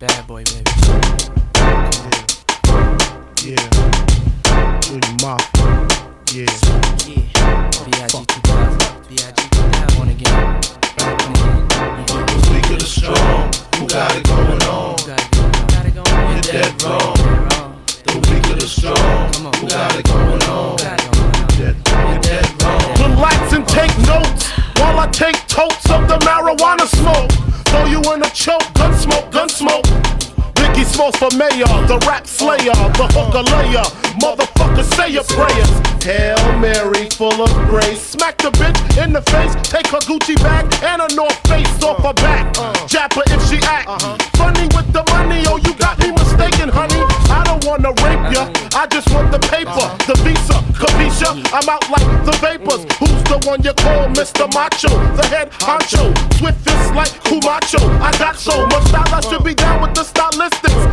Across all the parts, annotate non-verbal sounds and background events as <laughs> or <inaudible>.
Bad boy, baby. Yeah. Yeah. Junior Mafia. Yeah. Yeah. B.I.G. 2000. B.I.G. 2000. On again. Come on. Yeah. Weak of the strong, who got it going on? Got it going on. Got on. You're dead wrong. The weak of the strong, Come on. who got it going on? Got it going on. You're dead wrong. Relax and take notes while I take totes of the marijuana smoke. Throw you in a choke, gun smoke, gun smoke. Biggie Smalls for mayor, the rap slayer, the hooker layer. Motherfucker, say your prayers. Hail Mary, full of grace. Smack the bitch in the face, take her Gucci bag and a North Face off her back. Jap her if she act. Funny with the money, oh, you got me mistaken, honey. I don't wanna rape ya, I just want the paper, the visa, capisha. I'm out like the vapors. Who's the one you call Mr. Macho? The head honcho, swift is like Camacho. I got so much style, I should be down with the stylistics. Make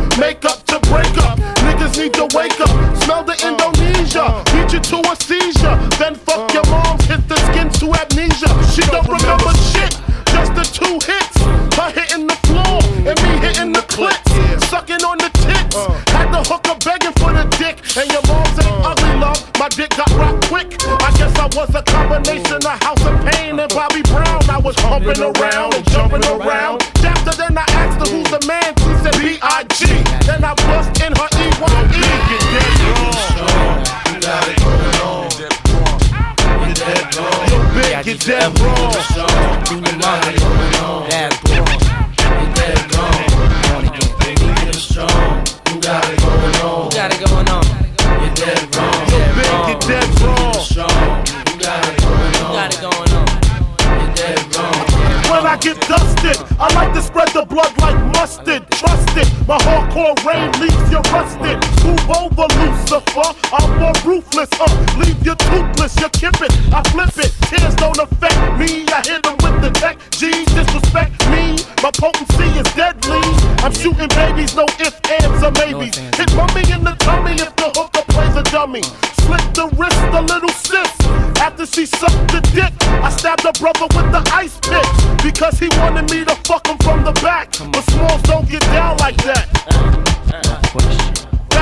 over, Lucifer. I'm more ruthless, uh. Leave you toothless, you kip it, I flip it. Tears don't affect me, I hit them with the tech. G, disrespect me. My potency is deadly. I'm shooting babies, no ifs, ands, or maybes. Hit mummy in the tummy if the hooker plays a dummy. Slit the wrist, a little sis. After she sucked the dick, I stabbed her brother with the ice pick because he wanted me to fuck him from the back. But smalls don't get down like that.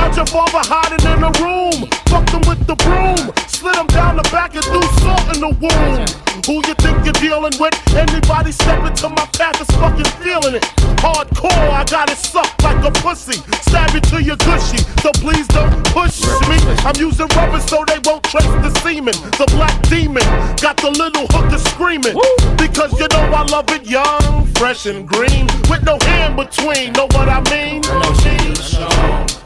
Found your father hiding in a room. Fucked him with the broom. Slid him down the back and threw salt in the wound. Who you think you're dealing with? Anybody step into my path is fucking feeling it. Hardcore, I got it sucked like a pussy. Stab you to your gushy, so please don't push me. I'm using rubber so they won't trace the semen. The black demon got the little hooker screaming. Because you know I love it young, fresh and green. With no hand between, know what I mean? Strong, who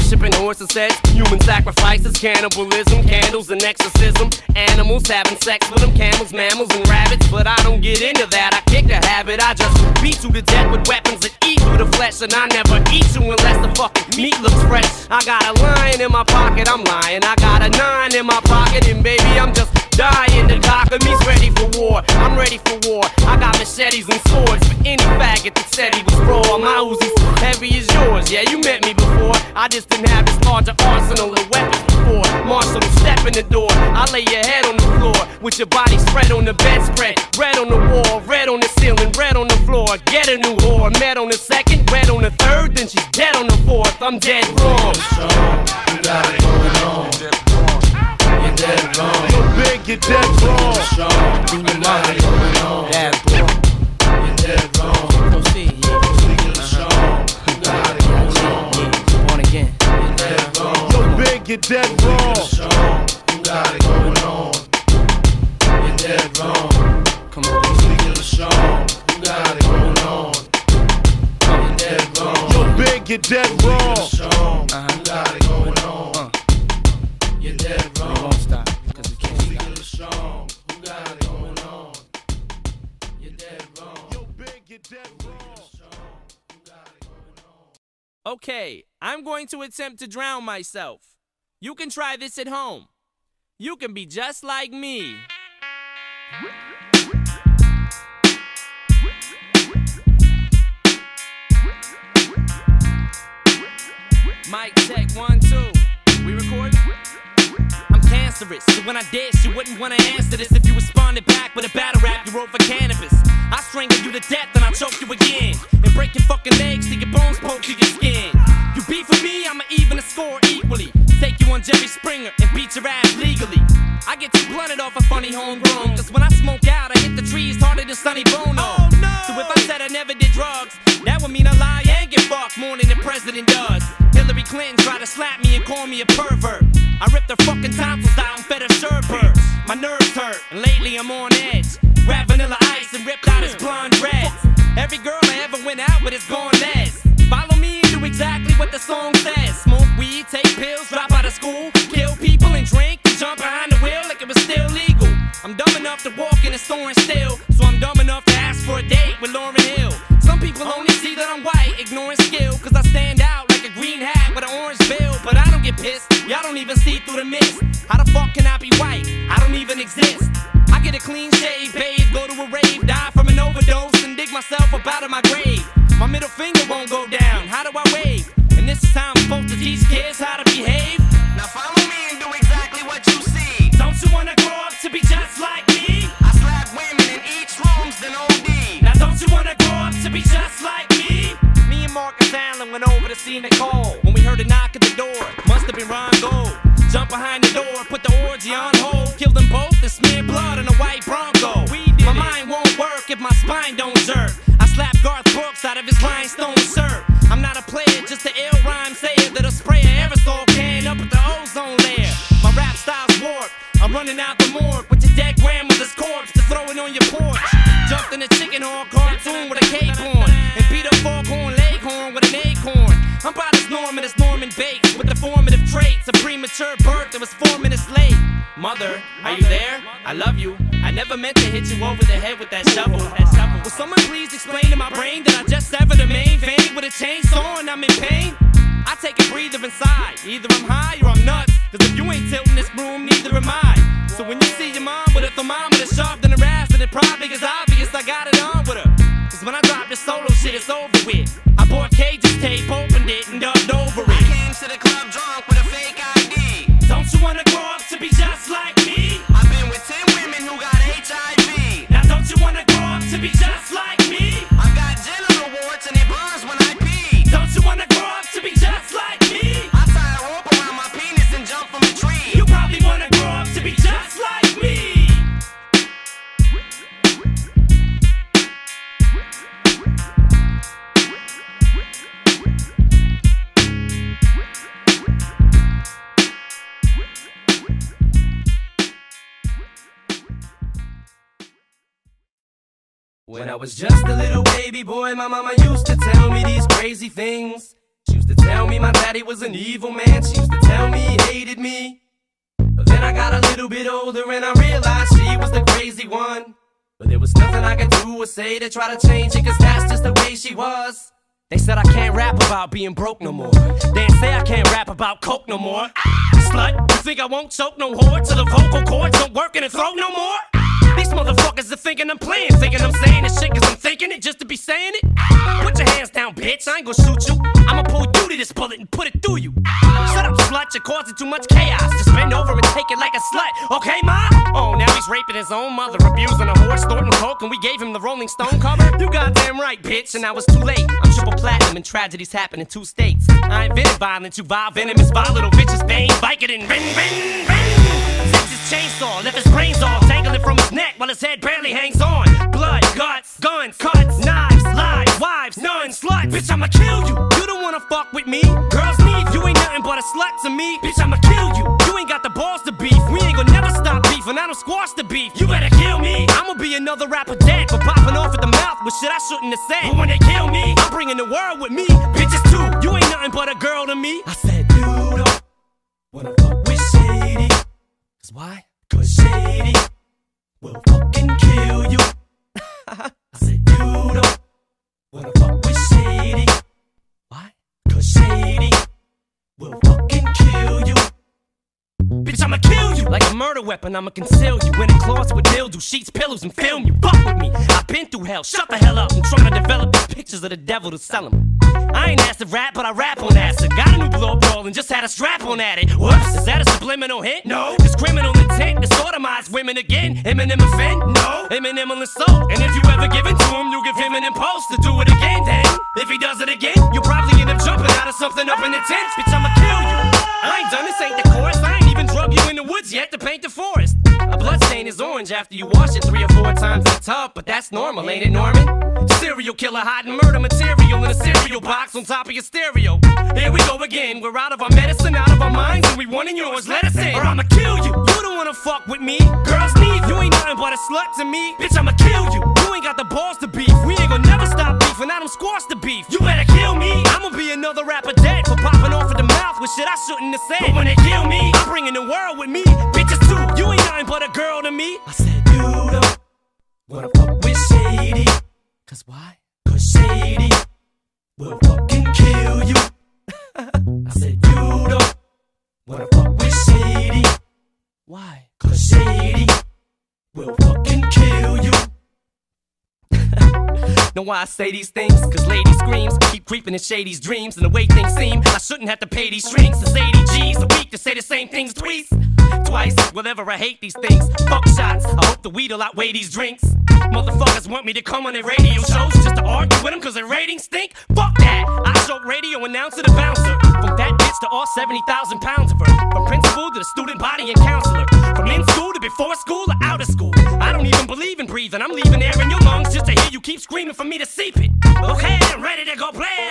worshiping, horses, sex, human sacrifices, cannibalism, candles and exorcism, animals having sex with them, camels, mammals, and rabbits. But I don't get into that. I kick the habit. I just beat you to death with weapons that eat through the flesh, and I never eat you unless the fucking meat looks fresh. I got a lion in my pocket, I'm lying. I got a nine in my pocket, and baby, I'm just dying. The cock of me's ready for war. I'm ready for war. I got machetes and swords for any faggot that said he was raw. My Uzi's heavy as yours. Yeah, you met me before. I just didn't have as large an arsenal of weapons before. Marshall, step in the door. I lay your head on the floor with your body spread on the bedspread. Red on the wall, red on the ceiling, red on the floor. Get a new whore. Met on the second, red on the third, then she's dead on the fourth. I'm dead wrong. Strong, who got it going on? You're dead wrong. Yo, big, you're dead wrong. Strong, who got it going on? bad boy. You're dead wrong. Yo, you're dead wrong. Strong, who got it going on? You're dead wrong. Come on. Weak of strong, who got it going on? You're dead wrong. Yo, big, you're dead wrong. Strong, who uh-huh. got it going on? Uh. You're dead We wrong. won't stop, cause we can't stop. of the strong, who got it going on? You're dead wrong. Yo, big, you're dead wrong. Okay, I'm going to attempt to drown myself. You can try this at home. you can be just like me. Mic check one, two. We recording? I'm cancerous, so when I dish, you wouldn't wanna answer this if you responded back with a battle rap you wrote for cannabis. I strangle you to death and I choke you again. And break your fucking legs till your bones on Jerry Springer and beat your ass legally. I get too blunted off a funny homegrown. Cause when I smoke out, I hit the trees harder than Sonny Bono. Oh, no. So if I said I never did drugs, that would mean I lie and get fucked more than the president does. Hillary Clinton tried to slap me and call me a pervert. I ripped her fucking tonsils out and fed her sherbert. My nerves hurt, and lately I'm on edge. And steal, so I'm dumb enough to ask for a date with Lauryn Hill. Some people only see that I'm white, ignoring skill, cause I stand out like a green hat with an orange bill. But I don't get pissed, y'all don't even see through the mist. How the fuck can I be white? I don't even exist. Was four minutes late. Mother, are you there? I love you. I never meant to hit you over the head with that shovel. That shovel. Will someone please explain to my brain that I just severed the main vein with a chainsaw and I'm in pain? I take a breather inside. Either I'm high or I'm nuts. Cause if you ain't tilting this broom, neither am I. So when you see your mom with a thermometer sharp than a ass, then it probably is obvious I got it on with her. Cause when I drop this solo shit, it's over with. I bought Cage's tape, opened it, and dubbed over it. Don't you wanna grow up to be just like me? I've been with 10 women who got HIV. Now don't you wanna grow up to be just When I was just a little baby boy, my mama used to tell me these crazy things. She used to tell me my daddy was an evil man. She used to tell me he hated me. But then I got a little bit older and I realized she was the crazy one. But there was nothing I could do or say to try to change it, cause that's just the way she was. They said I can't rap about being broke no more. They say I can't rap about coke no more. Ah, slut, you think I won't choke no whore till the vocal cords don't work in the throat no more? Motherfuckers are thinking I'm playing, thinking I'm saying this shit cause I'm thinking it just to be saying it. Put your hands down, bitch, I ain't gonna shoot you. I'ma pull you to this bullet and put it through you. Shut up, slut, you're causing too much chaos. Just bend over and take it like a slut, okay, ma? Oh, now he's raping his own mother, abusing a horse, snorting coke, and we gave him the Rolling Stone cover? You goddamn right, bitch, and I was too late. I'm triple platinum and tragedies happen in two states. I invented violence, you vile, venomous, vile little bitches, ain't Vicodin, rin, rin, rin. Zips his chainsaw, left his brains off, from his neck while his head barely hangs on. Blood, guts, guns, cuts, knives, lies, wives, nuns, sluts. Bitch, I'ma kill you. You don't wanna fuck with me. Girls need you ain't nothing but a slut to me. Bitch, I'ma kill you. You ain't got the balls to beef. We ain't gonna never stop beefing. I don't squash the beef. You better kill me. I'ma be another rapper dead for popping off at the mouth with shit I shouldn't have said. But when they kill me, I'm bringing the world with me. Bitches too. You ain't nothing but a girl to me. I said, dude, don't wanna fuck with Shady. Cause why? Cause Shady will fucking kill you. <laughs> I said, you don't wanna fuck with Shady. Why? Cause Shady will fucking kill you. Bitch, I'ma kill you. Like a murder weapon, I'ma conceal you in a closet with mildew, sheets, pillows, and film you. Fuck with me. I've been through hell. Shut the hell up. I'm trying to develop these pictures of the devil to sell 'em. I ain't acid rap, but I rap on acid. Got a new blow roll and just had a strap on at it. Whoops, is that a subliminal hint? No. This criminal intent to sodomize women again. Eminem offend? No. Eminem will insult. And if you ever give it orange after you wash it three or four times in the tub, but that's normal, ain't it, Norman? Serial killer hiding murder material in a cereal box on top of your stereo. Here we go again. We're out of our medicine, out of our minds, and we wanting yours. Let us in, or I'ma kill you. You don't wanna fuck with me. Girls need you ain't nothing but a slut to me. Bitch, I'ma kill you. You ain't got the balls to beef. We ain't gonna never stop beefing. I don't squash the beef. You better kill me. I'ma be another rapper dead for popping off at the mouth with shit I shouldn't have said. But when they kill me, I'm bringing the world with me. Bitches too. You ain't but a girl to me. I said you don't wanna fuck with Shady. Cause why? Cause Shady will fucking kill you. <laughs> I said you don't wanna fuck with Shady. Why? Cause Shady will fucking kill you. <laughs> Know why I say these things? Cause lady screams keep creeping in Shady's dreams. And the way things seem, I shouldn't have to pay these strings. It's 80 G's a week to say the same things twice. Twice, whatever, I hate these things. Fuck shots, I hope the weed'll outweigh these drinks. Motherfuckers want me to come on their radio shows just to argue with them cause their ratings stink. Fuck that! I joke radio announcer to bouncer. From that bitch to all 70,000 pounds of her. From principal to the student body and counselor. From in school to before school or out of school. I don't even believe in breathing. I'm leaving air in your lungs just to hear you keep screaming for me to seep it. Okay, I'm ready to go play.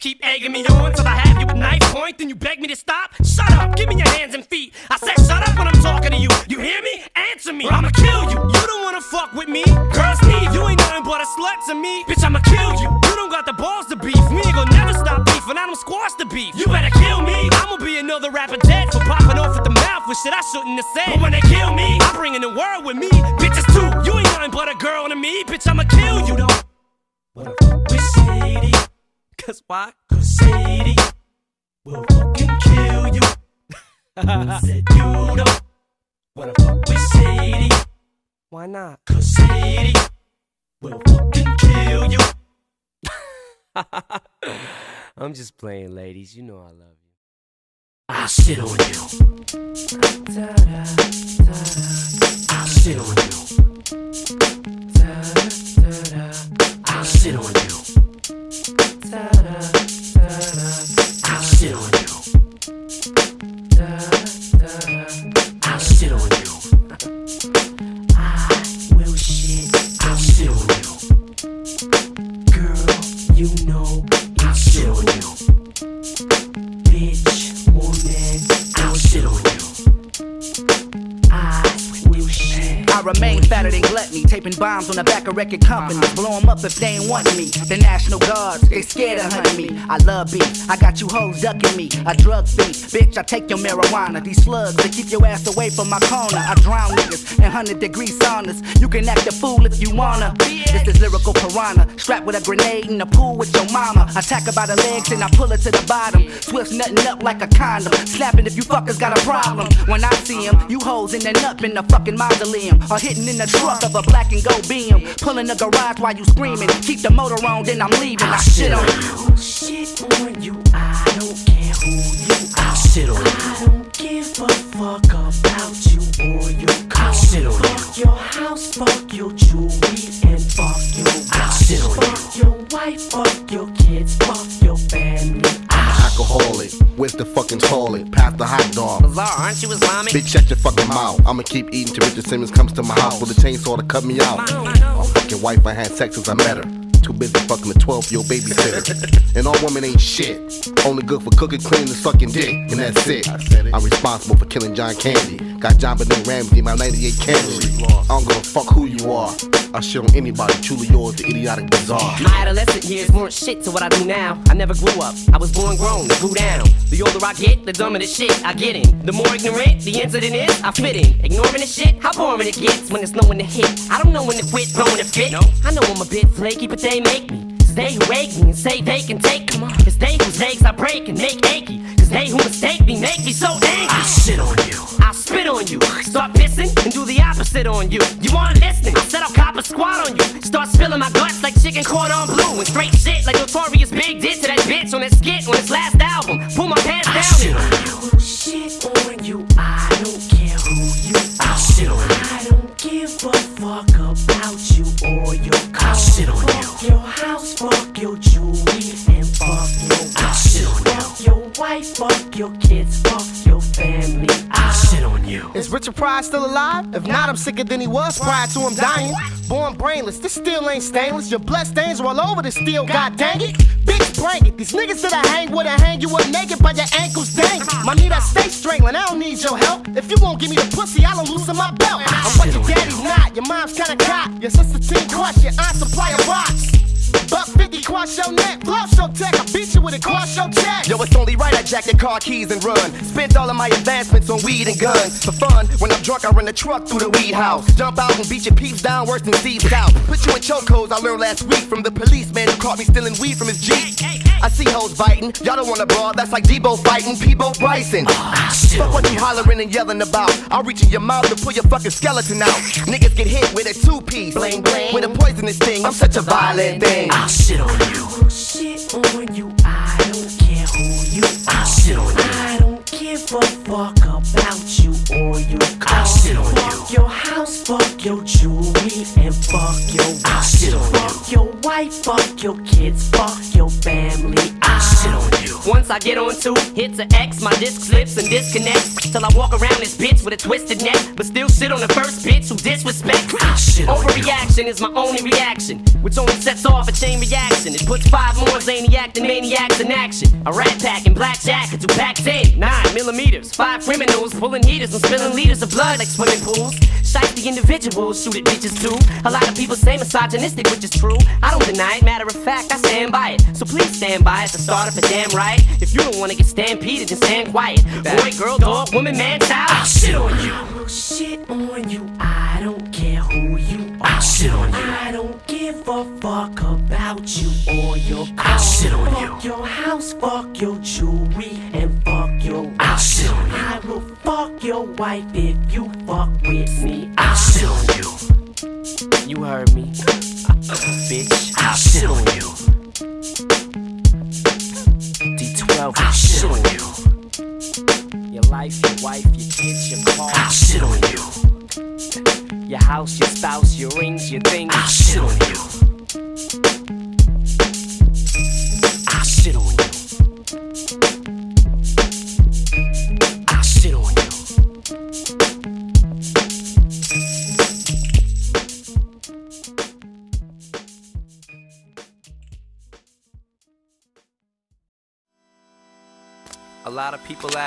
Keep egging me on till I have you at knife point. Then you beg me to stop. Shut up, give me your hands and feet. I said shut up when I'm talking to you. You hear me? Answer me. Or I'ma kill you. You don't wanna fuck with me. Girls need you ain't nothing but a slut to me. Bitch, I'ma kill you. You don't got the balls to beef. We ain't gonna never stop beefing. I don't squash the beef. You better kill me. I'ma be another rapper dead for popping off at the mouth with shit I shouldn't have said. But when they kill me, I'm bringing the world with me. Bitches too. You ain't nothing but a girl to me. Bitch, I'ma kill you. Don't Cause why? Cause Shady will fucking kill you. Said <laughs> you don't wanna fuck with Shady. Why not? Cause Shady will fucking kill you. <laughs> I'm just playing, ladies. You know I love you. I'll shit on you. I'll shit on you. I'll shit on you. I'll shit on you. I'll shit on you. I will shit. I'll shit on you. Girl, you know remain fatter than gluttony, taping bombs on the back of record companies. Blow 'em up if they ain't want me. The National Guards, they scared of hunting me. I love beef, I got you hoes ducking me. I drug beef, bitch, I take your marijuana. These slugs, they keep your ass away from my corner. I drown niggas in 100 degree saunas. You can act a fool if you wanna. This lyrical piranha, strapped with a grenade in the pool with your mama. I Attack her by the legs and I pull her to the bottom. Swift nutting up like a condom. Slapping if you fuckers got a problem. When I see him, you hoes in the nut in the fucking mausoleum. Hitting in the truck of a black and gold beam. Pulling the garage while you screaming. Keep the motor on, then I'm leaving. I shit on you. Oh, shit on you, I don't care who you are. I'll shit on you. I don't give a fuck about you or your car. I'll shit on you. Fuck your house, fuck your jewelry, and fuck your I'll shit on you. Fuck your wife, fuck your kids, fuck your family. Alcoholic, where's the fucking toilet? Pass the hot dog. Bizarre, aren't you Islamic? Bitch, shut your fucking mouth. I'ma keep eating till Richard Simmons comes to my house with a chainsaw to cut me out. My fucking wife, I had sex since I met her. Too busy fucking a 12 year old babysitter. and all women ain't shit. Only good for cooking, cleaning, and sucking dick. And that's it. I'm responsible for killing John Candy. Got JonBenét Ramsey, my 98 Camry. I don't give a fuck who you are. I'll shit on anybody. Truly yours, the idiotic bizarre. My adolescent years weren't shit to what I do now. I never grew up. I was born grown, grew down. The older I get, the dumber the shit I get in. The more ignorant the incident is, I fit in. Ignoring the shit, how boring it gets when there's no one to hit. I don't know when to quit, throwing a fit. I know I'm a bit flaky, but they make me. It's they who wake me and say they can take me. It's they whose legs I break and make achy. Cause they who mistake me make me so angry. I shit on you. I'll spit on you. Start pissing and do the opposite on you. You aren't listening. I said I'll cop a squat on you. Start spilling my guts like chicken cordon bleu. And straight shit like Notorious Big did to that bitch on that skit on his last album. Pull my pants down. Shit on you. Shit on you. I don't care who you are. I Shit on you. I don't give a fuck about you or your car. Shit on you. Fuck your house, fuck your jewelry, and fuck your wife. Shit on you. Fuck your wife, fuck your kids, fuck your family. I shit on you. Is Richard Pryor still alive? If not, I'm sicker than he was prior to him dying. Born brainless, this still ain't stainless. Your blood stains are all over the steel, god dang it. Bitch, These niggas that I hang with, I hang you up naked by your ankles dang. My need I stay strangling, I don't need your help. If you won't give me the pussy, I'll loosen my belt. I'm what your daddy's not, your mom's kinda cock. Your sister team crush, your aunt supply of rocks. Buck 50, cross your neck, floss your tech. I beat you with a cross your check. Yo, it's only right I jack your car keys and run. Spent all of my advancements on weed and guns. For fun, when I'm drunk, I run the truck through the weed house. Jump out and beat your peeps down worse than Steve Stoute. Put you in chokeholds I learned last week from the policeman who caught me stealing weed from his Jeep. I see hoes biting, y'all don't wanna brawl, that's like Debo fighting Peabo Bryson. Ah, fuck what you hollering and yelling about. I'll reach in your mouth to pull your fucking skeleton out. Niggas get hit with a two piece, bling bling, with a poisonous thing. I'm such a violent thing. I'll shit on you. Shit on you. I don't care who you are. I'll shit on you. I don't give a fuck about you or your car. I'll shit on you. Fuck your house, fuck your jewelry, and fuck your wife. I'll shit on you. Fuck your wife, fuck your kids, Once I get on two hits of X, my disc slips and disconnects. Till I walk around this bitch with a twisted neck, but still sit on the first bitch who disrespects. Overreaction is my only reaction, which only sets off a chain reaction. It puts five more zany acting maniacs in action. A rat pack in black jackets who packs in nine millimeters. Five criminals pulling heaters and spilling liters of blood like swimming pools. Shite the individuals, shoot at bitches too. A lot of people say misogynistic, which is true. I don't deny it, matter of fact, I stand by it. So please stand by it to start up a damn riot. If you don't wanna get stampeded, then stand quiet. Boy, girl, dog, woman, man, child. I'll shit on you. I will shit on you. I don't care who you are. I'll shit on you. I don't give a fuck about you or your car. I'll shit on you. Fuck your house, fuck your jewelry, and fuck your wife. I'll shit on you. I will fuck your wife if you fuck with me. I'll shit on you. You heard me, bitch. I'll shit on you. Shit on you. Your life, your wife, your kids, your car. I'll shit on you. Your house, your spouse, your rings, your things. I'll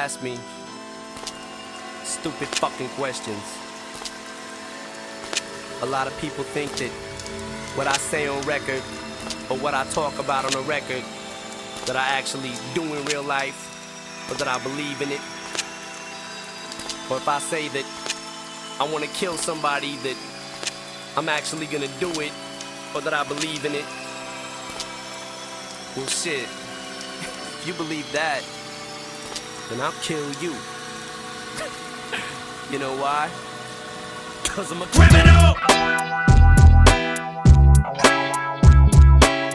ask me stupid fucking questions. A lot of people think that what I say on record or what I talk about on a record that I actually do in real life or that I believe in it. Or if I say that I want to kill somebody that I'm actually gonna do it or that I believe in it. Well shit. If <laughs> you believe that, then I'll kill you. you know why? Cause I'm a criminal!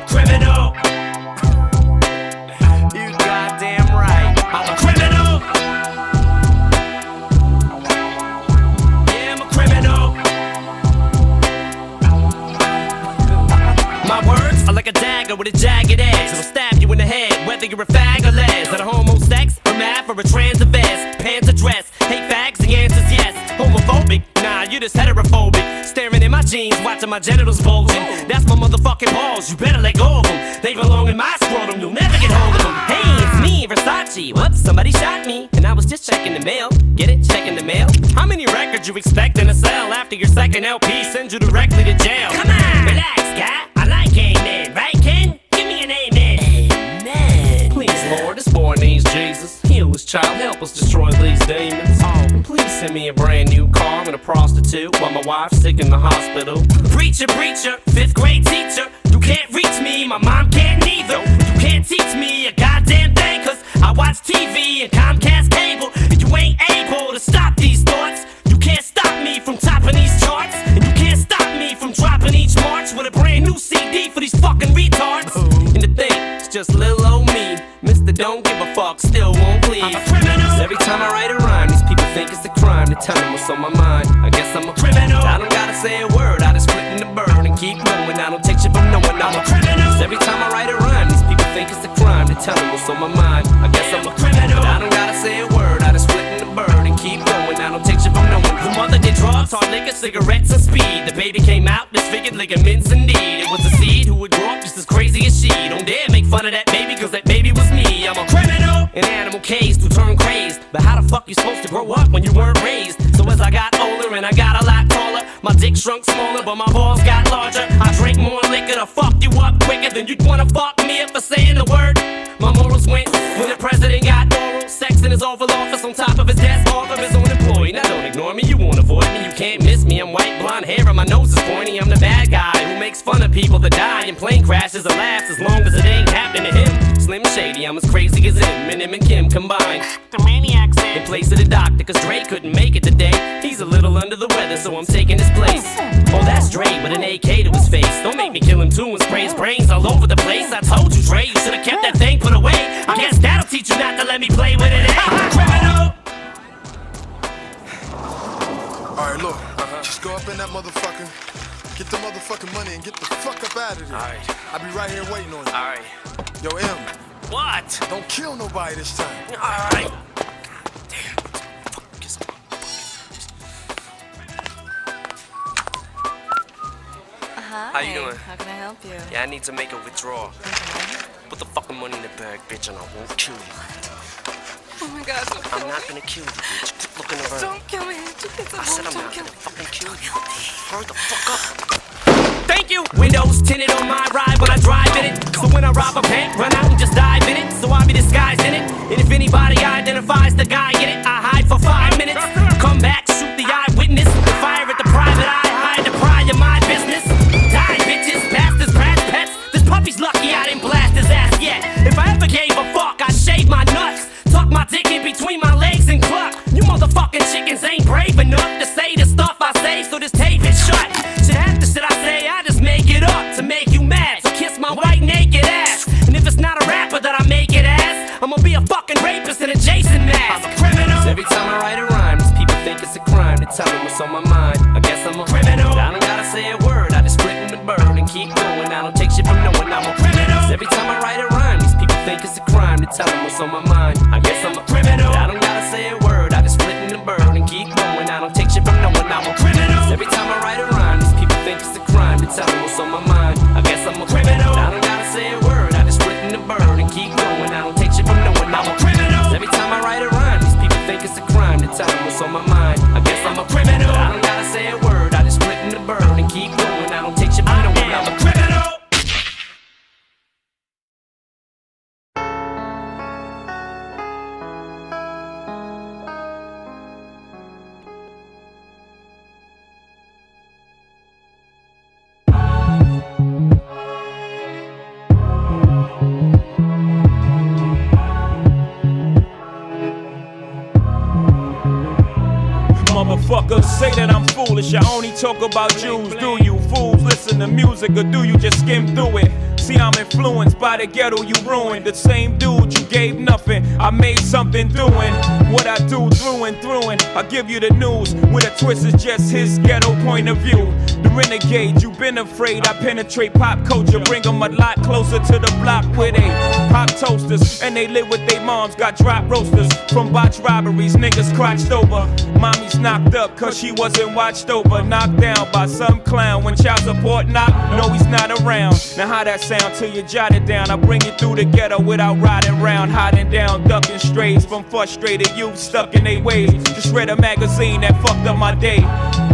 Criminal! you goddamn right. I'm a criminal! Yeah, I'm a criminal! My words are like a dagger with a jagged edge. It'll stab you in the head, whether you're a fag or les. That a homo jeans, watching my genitals bulging. That's my motherfucking balls, you better let go of them. They belong in my scrotum, you'll never get hold of them. Hey, it's me, Versace. Whoops, somebody shot me. And I was just checking the mail. Get it? Checking the mail. How many records you expecting to sell after your second LP sends you directly to jail? Come on, relax, guy. I like amen, right, Ken? Give me an amen. Amen. Please, Lord, this boy needs Jesus. Heal his child help us destroy these demons. Send me a brand new car and a prostitute while my wife's sick in the hospital. Preacher, preacher, fifth grade teacher, you can't reach me, my mom can't neither. You can't teach me a goddamn thing, cause I watch TV and Comcast cable, and you ain't able to stop these thoughts. You can't stop me from topping these charts, and you can't stop me from dropping each March with a brand new CD for these fucking retards. And the thing, it's just little old me, Mr. Don't give a fuck, still won't please. I'm a criminal. Every time I write a tell them what's on my mind. I guess I'm a criminal. I don't gotta say a word, I just flip in the bird and keep going. I don't take shit from no one, I'm a criminal. Every time I write a rhyme, these people think it's a crime to tell them what's on my mind. I guess I'm a criminal. I don't gotta say a word, I just flip in the bird and keep going. I don't take shit from no one. The mother did drugs, hard liquor, cigarettes, and speed. The baby came out disfigured, ligaments indeed. It was a seed who would grow up just as crazy as she. Don't dare make fun of that baby, cause that baby was me. I'm a criminal, an animal caged to turn. But how the fuck you supposed to grow up when you weren't raised? So as I got older and I got a lot taller, my dick shrunk smaller, but my balls got larger. I drink more liquor to fuck you up quicker than you'd wanna fuck me up for saying the word. My morals went when the president got oral sex in his Oval Office on top of his desk, off of his own employee. Now don't ignore me, you won't avoid me, you can't miss me. I'm white, blonde hair, and my nose is pointy. I'm the bad guy who makes fun of people that die in plane crashes and laughs as long as it ain't happening to him. Slim Shady, I'm as crazy as him, and him and Kim combined. The maniac's in In place of the doctor, cause Dre couldn't make it today. He's a little under the weather, so I'm taking his place. Oh, that's Dre with an AK to his face. Don't make me kill him too and spray his brains all over the place. I told you, Dre, you should've kept that thing put away. I guess that'll teach you not to let me play with it. eh? <laughs> Criminal! Alright, look. Just go up in that motherfucker. Get the motherfucking money and get the fuck up out of there. Alright. I'll be right here waiting on you. Alright. Yo, M, What? don't kill nobody this time. Alright. Hi. Uh-huh. How you doing? How can I help you? Yeah, I need to make a withdrawal. Put the fucking money in the bag, bitch, and I won't kill you. Oh my God! I'm not me. gonna kill you, bitch. Keep looking around. Don't kill me. It's a I said I'm don't gonna fucking kill you. Hurry the fuck up. Thank you. Windows tinted on my ride when I drive in it. So when I rob a bank, run out and just dive in it. So I be disguised in it. And if anybody identifies the guy in it, I rapist in mask. I'm a criminal. Every time I write a rhyme, these people think it's a crime to tell them what's on my mind. I guess I'm a criminal. I don't gotta say a word, I just in the bird and keep going. I don't take shit from no one, I'm a criminal. Every time I write a rhyme, these people think it's a crime to tell them what's on my mind. I guess I'm a criminal. Motherfuckers say that I'm foolish. I only talk about Jews. Do you fools listen to music or do you just skim through it? See, I'm influenced by the ghetto you ruined. The same dude you gave nothing. I made something doing what I do through and through. And I give you the news with a twist is just his ghetto point of view. The renegade, you've been afraid. I penetrate pop culture, bring them a lot closer to the block where they pop toasters and they live with their moms. Got drop roasters from botch robberies, niggas crotched over. Mommy's knocked up cause she wasn't watched over. Knocked down by some clown when child support knock. No, he's not around. Now, how that sound till you jot it down? I bring you through the ghetto without riding round, hiding down, ducking strays from frustrated youth stuck in their ways. Just read a magazine that fucked up my day.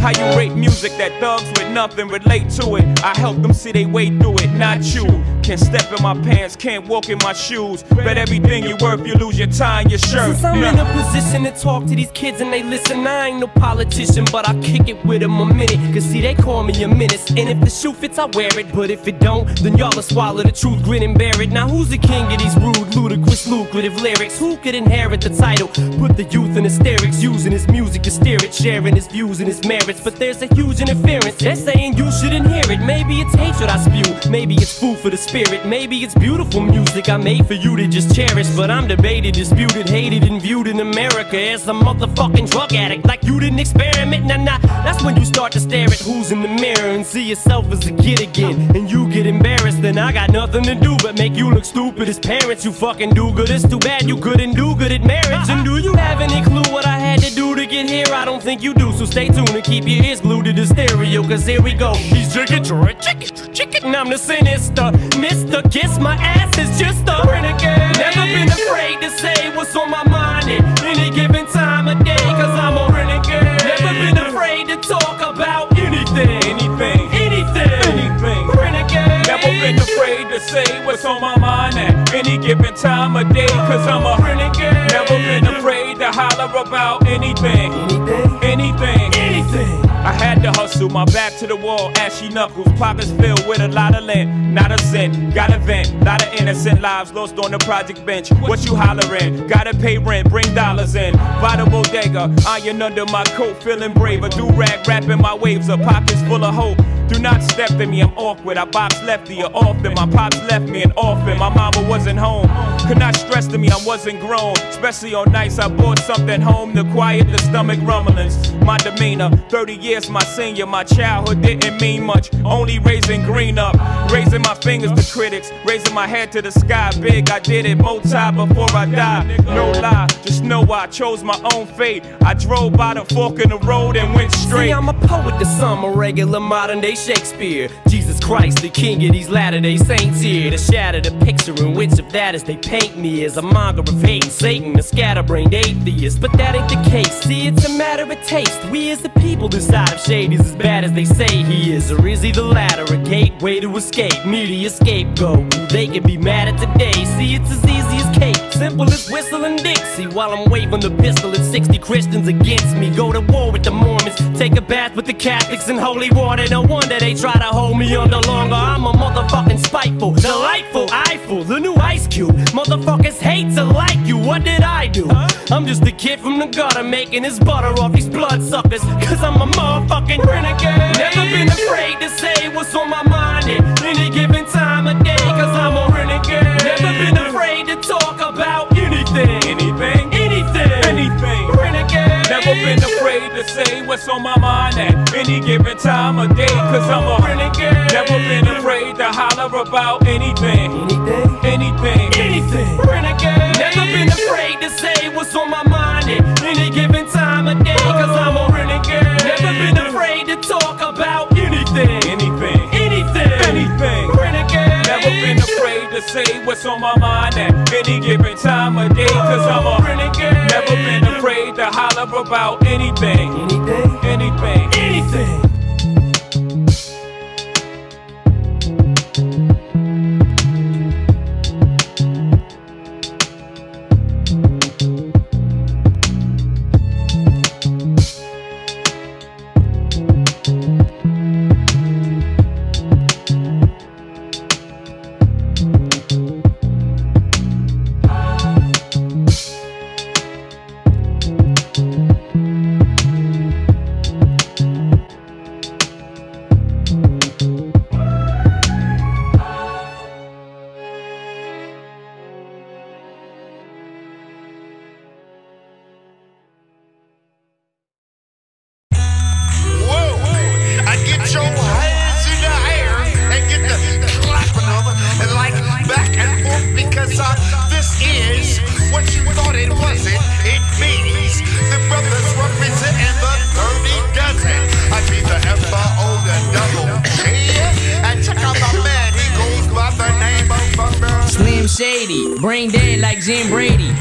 How you rate music that thugs with nothing relate to it? I help them see they way through it, not you. Can't step in my pants, can't walk in my shoes. Bet everything you worth, you lose your tie and your shirt. Since I'm Nah. in a position to talk to these kids and they listen, I ain't no politician, but I kick it with them a minute. Cause see, they call me a menace. And if the shoe fits, I wear it. But if it don't, then y'all will swallow the truth, grin and bear it. Now, who's the king of these rude, ludicrous, lucrative lyrics? Who could inherit the title? Put the youth in hysterics, using his music to steer it, sharing his views and his merits. But there's a huge interference. They're saying you shouldn't hear it. Maybe it's hatred I spew, maybe it's food for the spirit, maybe it's beautiful music I made for you to just cherish. But I'm debated, disputed, hated, and viewed in America as a motherfucking drug addict. Like you didn't experiment, nah nah. That's when you start to stare at who's in the mirror and see yourself as a kid again. And you get embarrassed, then I got nothing to do but make you look stupid as parents. You fucking do good, it's too bad you couldn't do good at marriage. And do you have any clue what I had to do get here? I don't think you do, so stay tuned and keep your ears glued to the stereo, cause here we go. He's chicken, chicken, chicken, and I'm the sinister. Mr. Kiss my ass is just a renegade. Never been afraid to say what's on my mind at any given time of day, cause I'm a renegade. Never been afraid to talk about anything, Anything, anything, anything. renegade. Never been afraid to say what's on my mind at any given time of day, cause I'm a renegade. Holler about anything, anything, anything. anything. I had to hustle, my back to the wall, ashy knuckles, pockets filled with a lot of lint, not a cent. Got a vent, lot of innocent lives lost on the project bench. What you hollering? Gotta pay rent, bring dollars in. By the bodega, iron under my coat, feeling braver. Do rag, rapping my waves up, pockets full of hope. Do not step in me, I'm awkward. I box lefty or often. My pops left me an orphan. My mama wasn't home. Could not stress to me, I wasn't grown. Especially on nights I brought something home to quiet the stomach rumblings. My demeanor, 30 years my senior. My childhood didn't mean much. Only raising green up. Raising my fingers to critics. Raising my head to the sky. Big, I did it. Multi before I died. No lie, just know I chose my own fate. I drove by the fork in the road and went straight. See, I'm a poet to some, a regular modern day Shakespeare. Jesus Christ, the king of these latter day saints here. To shatter the picture in which of that is they paint me as a monger of hate and Satan, a scatterbrained atheist. But that ain't the case. See, it's a matter of taste. We as the people decide if Shade is as bad as they say he is. Or is he the latter, a gateway to escape? Media scapegoat. They can be mad at today. See, it's as easy as cake. Simple as whistling Dixie. While I'm waving the pistol at 60 Christians against me. Go to war with the Mormons. Take a bath with the Catholics in holy water. No wonder they try to hold me under longer. I'm a motherfucking spiteful, delightful, eyeful, the new ice cube. Motherfuckers hate to like you. What did I do? I'm just a kid from the gutter making his butter off these bloodsuckers. Cause I'm a motherfucking renegade. Never been afraid to say what's on my mind at any given time of day. Cause I'm a renegade. Never been afraid to talk about. Anything, Anything. Never been afraid to say what's on my mind at any given time of day, cause I'm a renegade. Never been afraid to holler about anything, Anything. anything, anything. Renegade. Never been afraid to say what's on my mind at any given time of day. Cause I'm a renegade. Never been afraid to talk about anything. anything, Anything. anything. Renegade. Never been afraid to say what's on my mind at any given time of day, cause I'm a renegade. Never been to holler about anything, Anything. anything. Anything.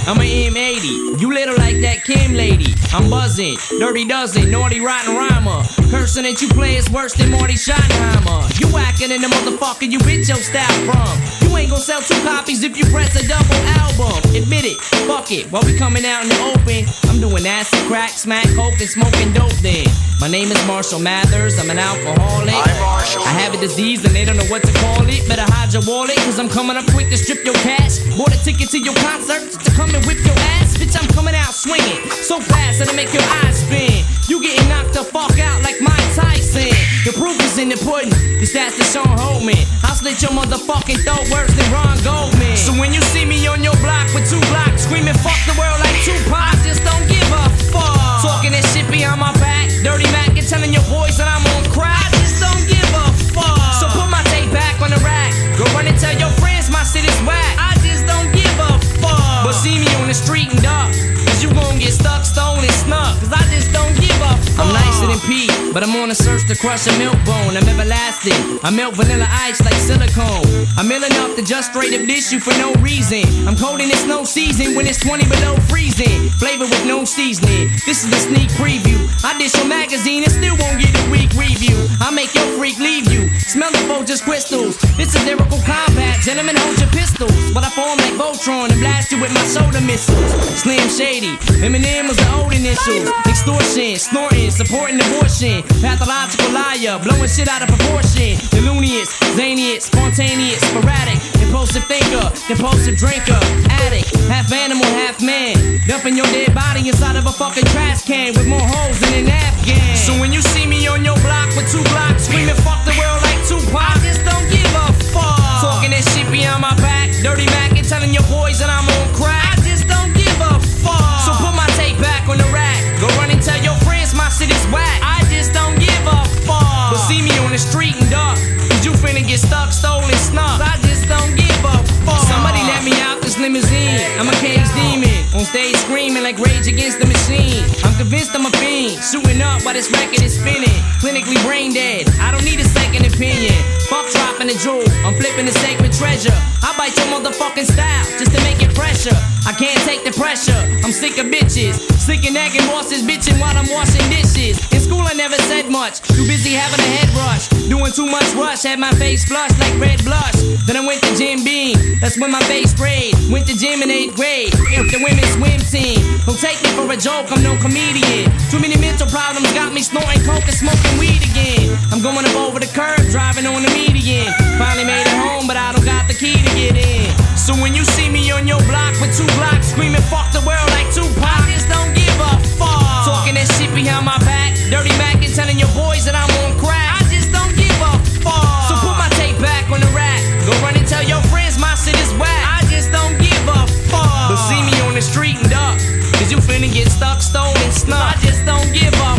I'm a M80, you little like that Kim lady. I'm buzzing, dirty dozen, naughty rotten rhymer. Cursing that you play is worse than Marty Schottenheimer. You whacking in the motherfucker you bitch your style from. Ain't gonna sell two copies if you press a double album. Admit it, fuck it. While we coming out in the open, I'm doing acid, crack, smack, coke, and smoking dope. Then my name is Marshall Mathers. I'm an alcoholic. I have a disease and they don't know what to call it. Better hide your wallet, cause I'm coming up quick to strip your cash. Bought a ticket to your concert to come and whip your ass. Bitch, I'm coming out swinging so fast that'll make your eyes spin. You getting knocked the fuck out like Mike Tyson. The proof is in the pudding. This that's the Sean Holman. I'll slit your motherfucking throat worse than Ron Goldman. So when you see me on your block with two blocks screaming fuck the world like Tupac, just don't give a fuck. Talking that shit behind my back, dirty Mac and telling your boys that I'm on crack. I just don't give a fuck. So put my tape back on the rack. Go run and tell your friends my shit is whack. I just don't give a fuck. But see me on the street and duck. Cause you gon' get stuck, stolen, snuck. Cause I just don't but I'm on a search to crush a milk bone. I'm everlasting. I melt vanilla ice like silicone. I'm ill enough to just straight up dish you for no reason. I'm cold in it's no season when it's 20 below freezing. Flavor with no seasoning. This is a sneak preview. I dish your magazine and still won't get a weak review. I make your freak leave you. Smell the Folgers crystals. It's a lyrical combat. Gentlemen, hold your pistols. But I form like Voltron and blast you with my soda missiles. Slim Shady. Eminem was the old Extortion, snorting, supporting abortion. Pathological liar, blowing shit out of proportion. Delunious, zanious, spontaneous, sporadic. Impulsive thinker, compulsive drinker. Addict, half animal, half man. Dumping your dead body inside of a fucking trash can with more holes than an Afghan. So when you see me on your block with two blocks screaming fuck the world like Tupac, I just don't give a fuck. Talking that shit behind my back, dirty Mac and telling your boys that I'm on is whack. I just don't give a fuck. But see me on the street and duck. Cause you finna get stuck, stolen, snuck. I just don't give a fuck. Somebody let me out limousine. I'm a cage demon. On stage screaming like Rage Against the Machine. I'm convinced I'm a fiend. Shooting up while this record is spinning. Clinically brain dead. I don't need a second opinion. Fuck dropping the jewel. I'm flipping the sacred treasure. I bite your motherfucking style just to make it pressure. I can't take the pressure. I'm sick of bitches. Sick of nagging bosses bitching while I'm washing dishes. Much. Too busy having a head rush. Doing too much rush. Had my face flushed like red blush. Then I went to Jim Beam. That's when my face sprayed. Went to gym in eighth grade. If the women's swim team. Don't take me for a joke. I'm no comedian. Too many mental problems got me snorting coke and smoking weed again. I'm going up over the curb, driving on the median. Finally made it home, but I don't got the key to get in. So when you see me on your block with two blocks screaming fuck the world like Tupac, just don't give a fuck. Talking that shit behind my back, dirty Mac and telling your boys that I'm on crack. I just don't give a fuck. So put my tape back on the rack. Go run and tell your friends my shit is whack. I just don't give a fuck. But see me on the street and duck. Cause you finna get stuck, stolen, snuck. I just don't give a.